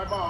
My ball,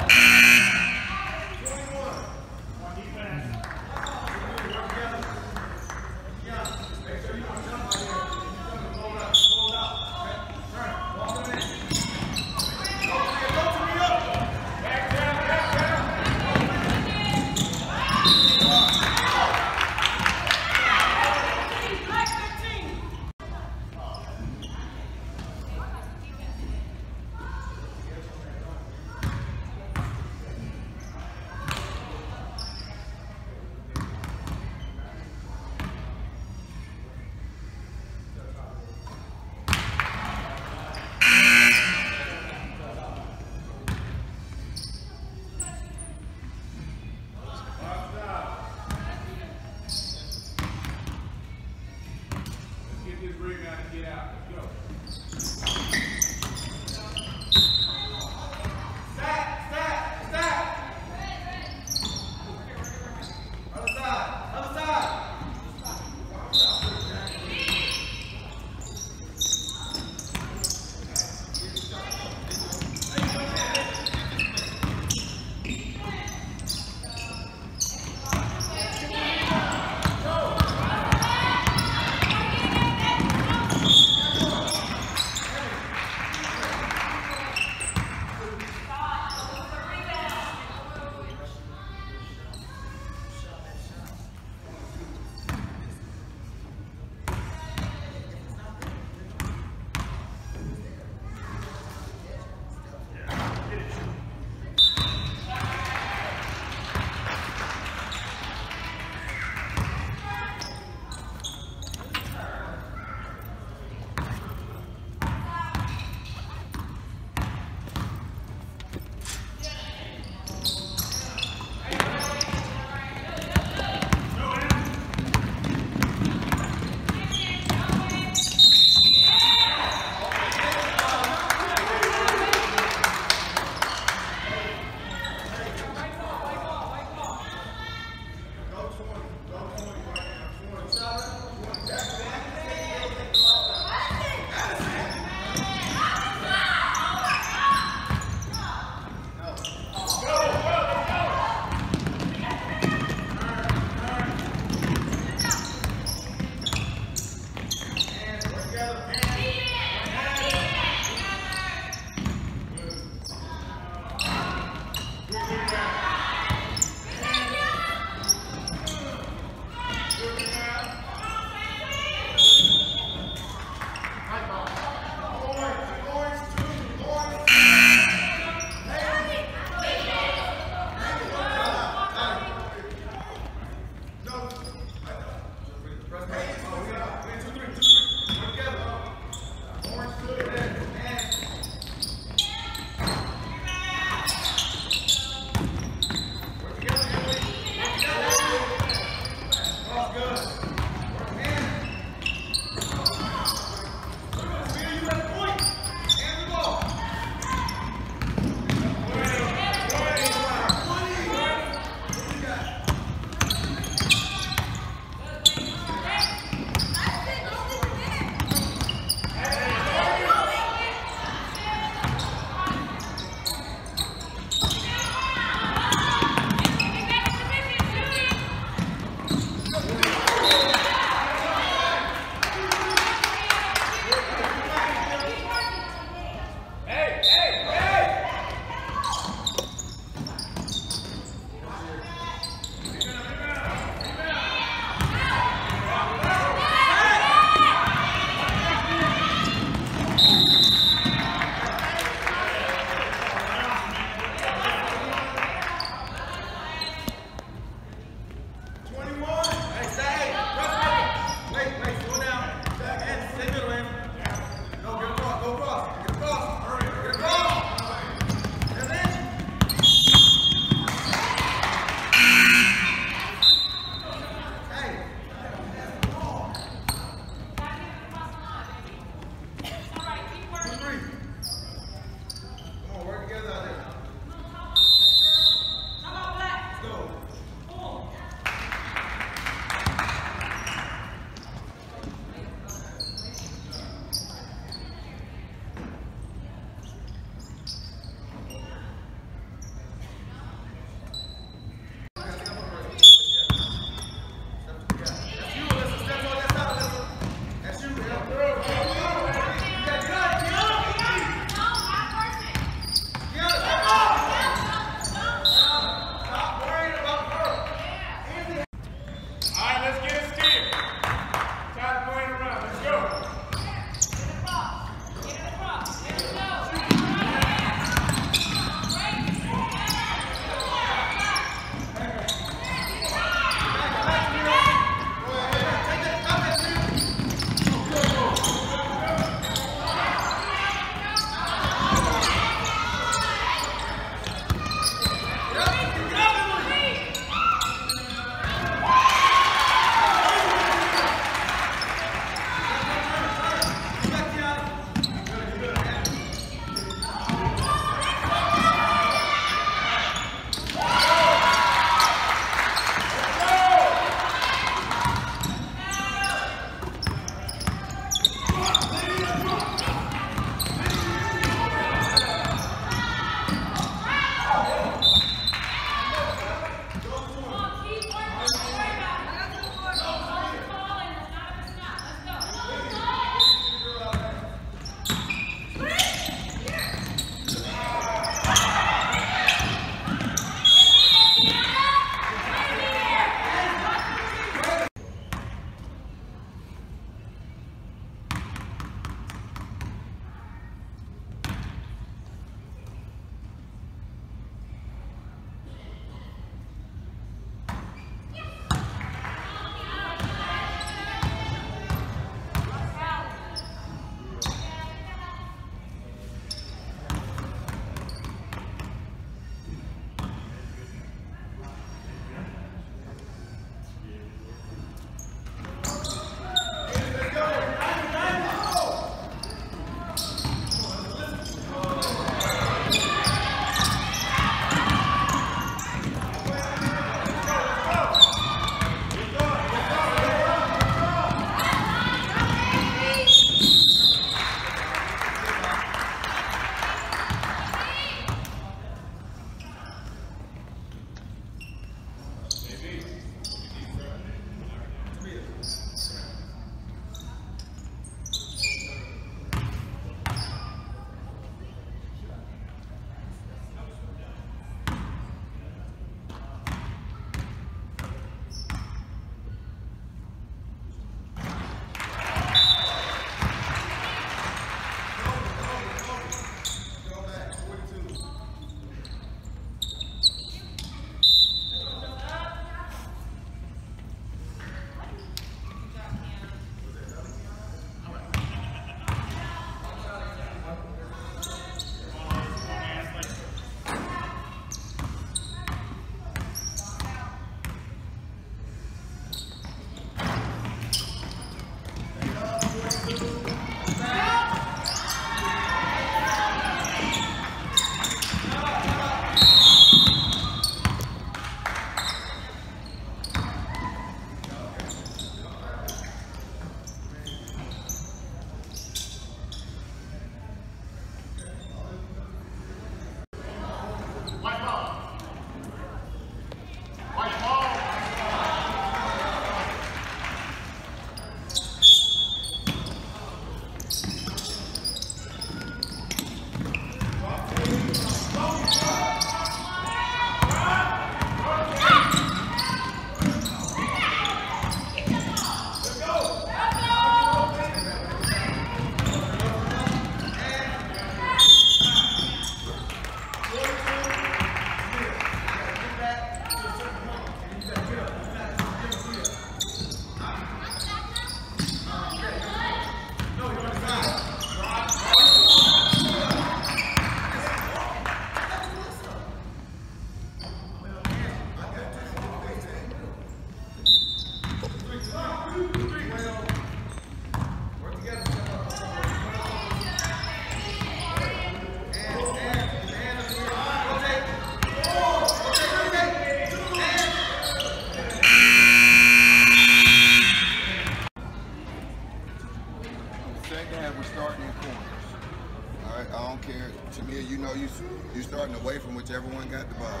whichever got the ball.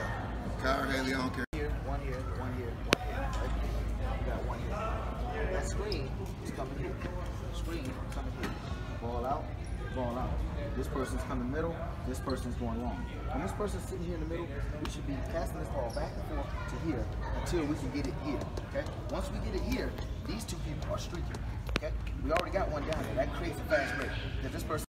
Kyra Haley, I don't care. One year, one year, one. Right? You got one here. That screen is coming here. Screen coming here. Ball out, ball out. This person's coming middle, this person's going long. When this person's sitting here in the middle, we should be passing this ball back and forth to here until we can get it here. Okay? Once we get it here, these two people are streaking. Okay? We already got one down there. That creates a fast break. If this person